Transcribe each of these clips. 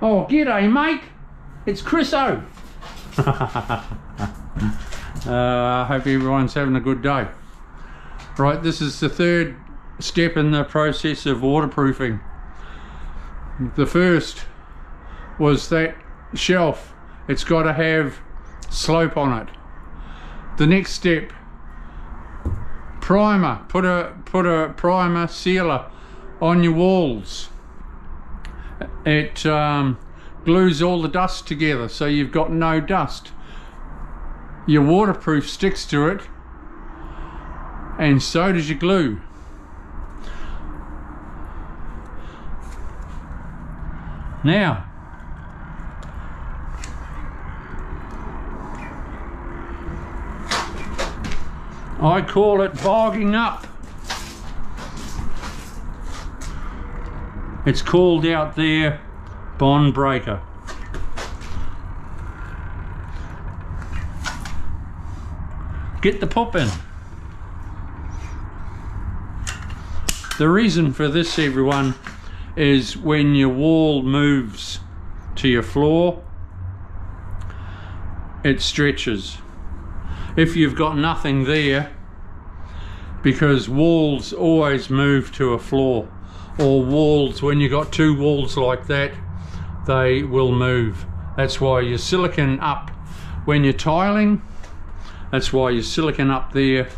Oh, g'day, mate. It's Chris O. uh, I hope everyone's having a good day. Right, this is the third step in the process of waterproofing. The first was that shelf. It's got to have slope on it. The next step, primer. Put a put a primer sealer on your walls. It um, glues all the dust together so you've got no dust. Your waterproof sticks to it and so does your glue. Now, I call it bogging up. It's called out there bond breaker. Get the pop in. The reason for this everyone is when your wall moves to your floor it stretches if you've got nothing there because walls always move to a floor or walls. When you've got two walls like that they will move. That's why your silicon up when you're tiling. That's why your silicon up there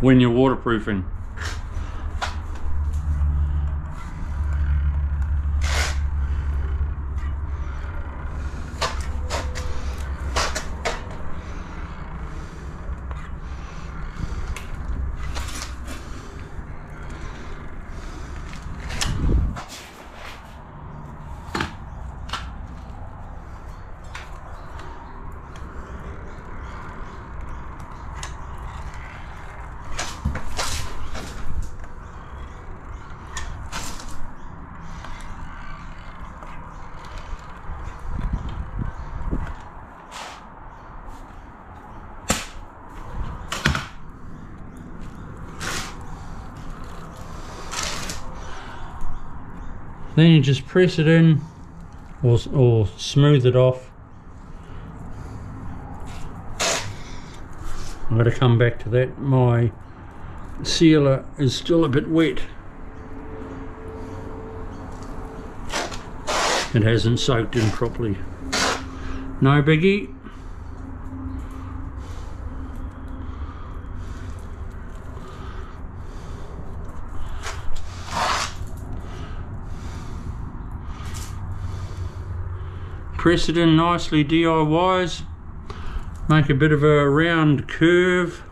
when you're waterproofing then you just press it in or, or smooth it off. I'm going to come back to that. My sealer is still a bit wet. It hasn't soaked in properly. No biggie press it in nicely DIYs make a bit of a round curve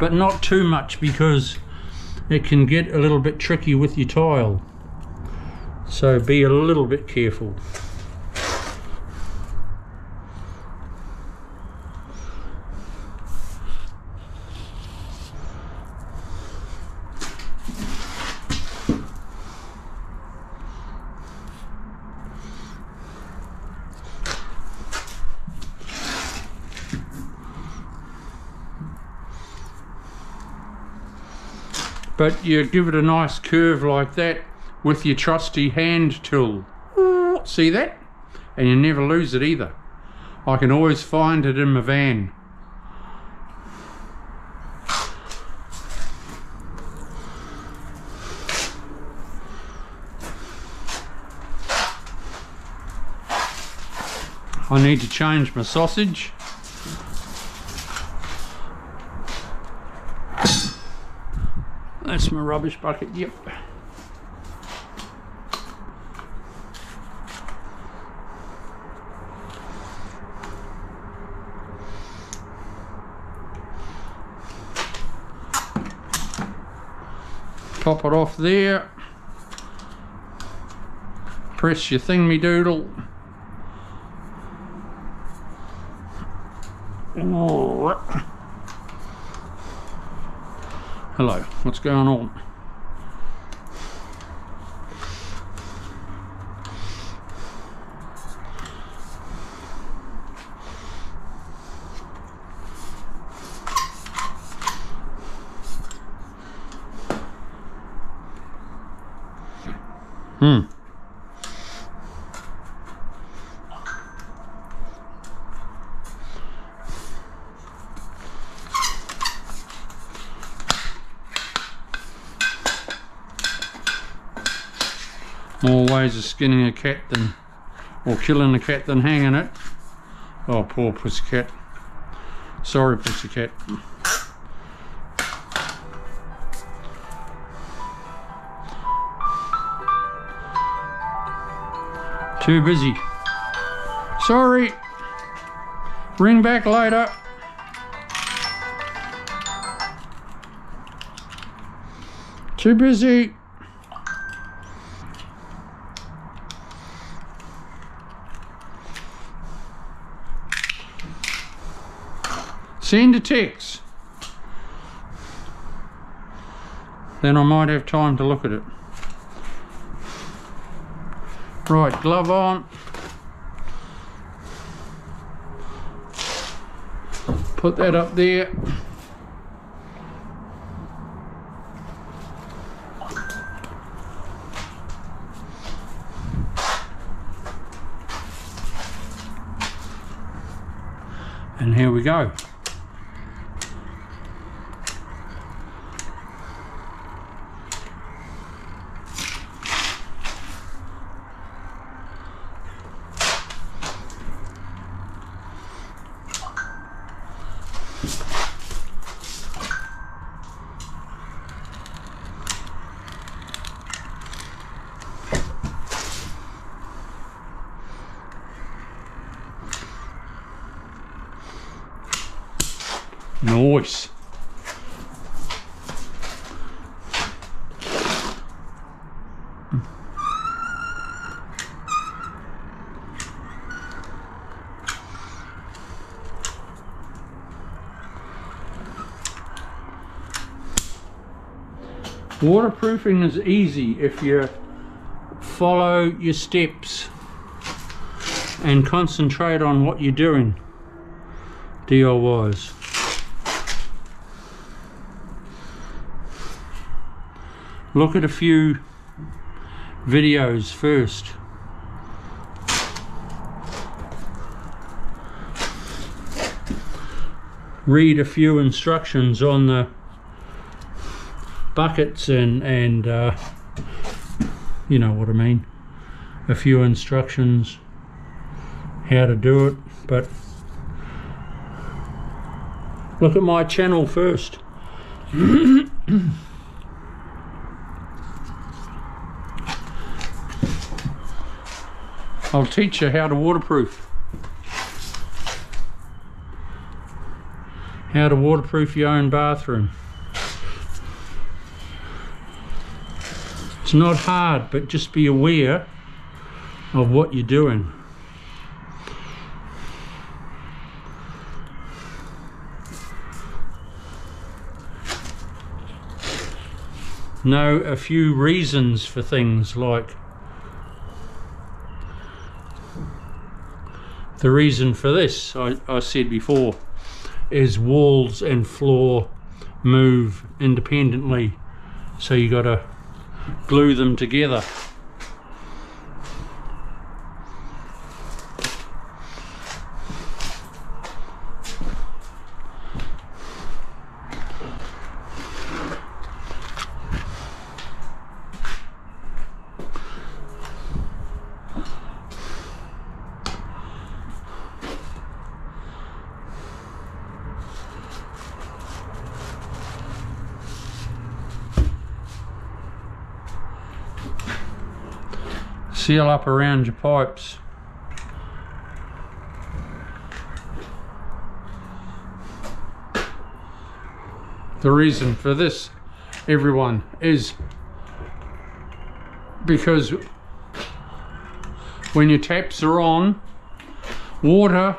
but not too much because it can get a little bit tricky with your tile. So be a little bit careful but you give it a nice curve like that with your trusty hand tool. See that? And you never lose it either. I can always find it in my van. I need to change my sausage That's my rubbish bucket, yep. Pop it off there. Press your thing me doodle. Oh. Hello, what's going on? Hmm. Ways of skinning a cat than, or killing a cat than hanging it. Oh, poor pussycat. Sorry, pussycat. Too busy. Sorry. Ring back later. Too busy. Send a text. Then I might have time to look at it. Right, glove on. Put that up there. And here we go. Nice. Waterproofing is easy if you follow your steps and concentrate on what you're doing DIYs. Look at a few videos first. Read a few instructions on the buckets and and uh, you know what I mean. A few instructions how to do it but look at my channel first. I'll teach you how to waterproof. How to waterproof your own bathroom It's not hard, but just be aware of what you're doing. Know a few reasons for things like the reason for this, I, I said before, is walls and floor move independently. So you got to glue them together. Seal up around your pipes. The reason for this, everyone, is because when your taps are on, water,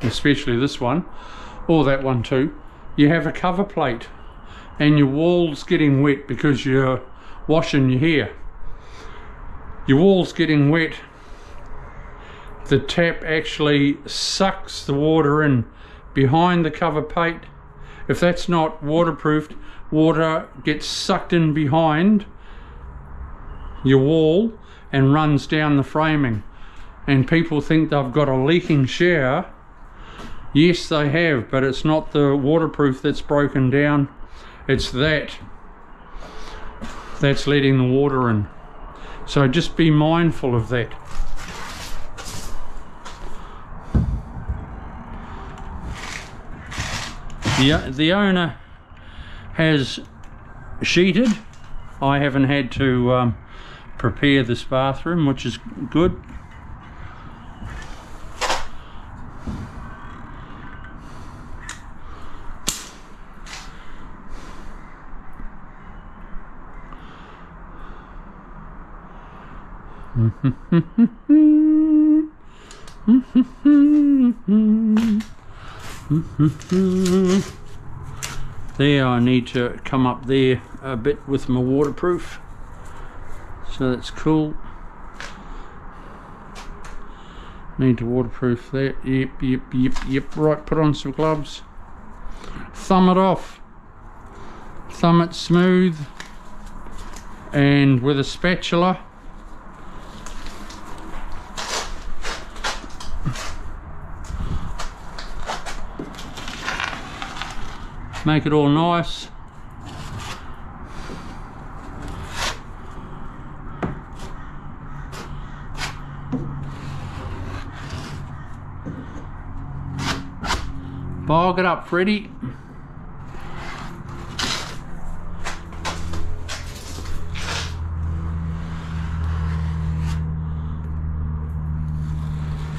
especially this one, or that one too, you have a cover plate and your wall's getting wet because you're washing your hair your wall's getting wet. The tap actually sucks the water in behind the cover plate. If that's not waterproofed water gets sucked in behind your wall and runs down the framing. And people think they've got a leaking shower. Yes they have but it's not the waterproof that's broken down. It's that that's letting the water in So just be mindful of that. The, the owner has sheeted. I haven't had to um, prepare this bathroom, which is good. there I need to come up there a bit with my waterproof. So that's cool. Need to waterproof that. Yep yep yep yep. Right put on some gloves. Thumb it off. Thumb it smooth. And with a spatula make it all nice Bog it up, Freddy.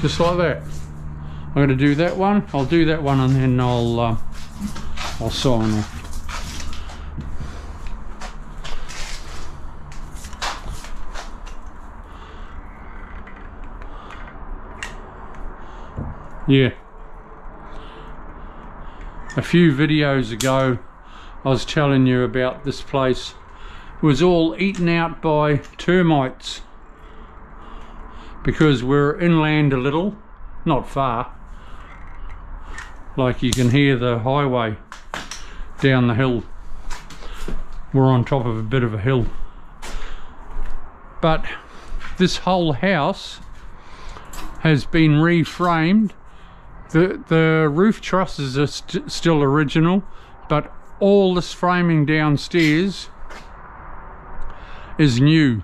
Just like that. I'm going to do that one. I'll do that one and then I'll uh, I'll sign. Yeah. A few videos ago I was telling you about this place. It was all eaten out by termites because we're inland a little not far. Like you can hear the highway down the hill. We're on top of a bit of a hill. But this whole house has been reframed. The, the roof trusses are st still original, but all this framing downstairs is new.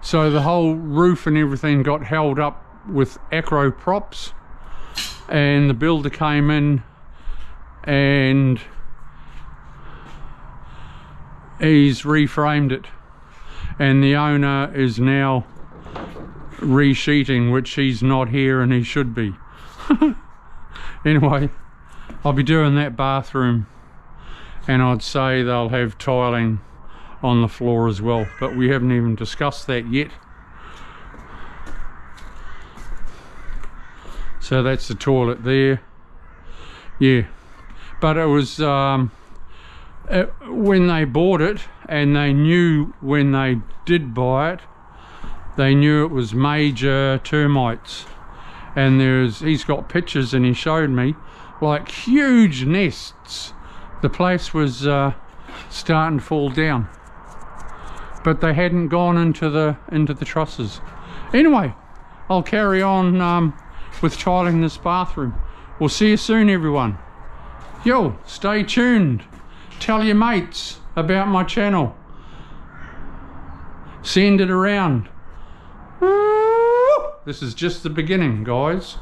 So the whole roof and everything got held up with Acrow props and the builder came in and he's reframed it. And the owner is now resheeting which he's not here and he should be. Anyway I'll be doing that bathroom and I'd say they'll have tiling on the floor as well but we haven't even discussed that yet. So that's the toilet there. Yeah but it was um, it, when they bought it and they knew when they did buy it they knew it was major termites. And there's he's got pictures and he showed me like huge nests. The place was uh, starting to fall down. But they hadn't gone into the into the trusses. Anyway I'll carry on um, with tiling this bathroom. We'll see you soon everyone. Yo stay tuned tell your mates about my channel. Send it around. This is just the beginning, guys.